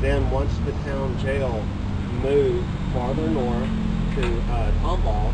Then once the town jail moved farther north to uh, Tomball,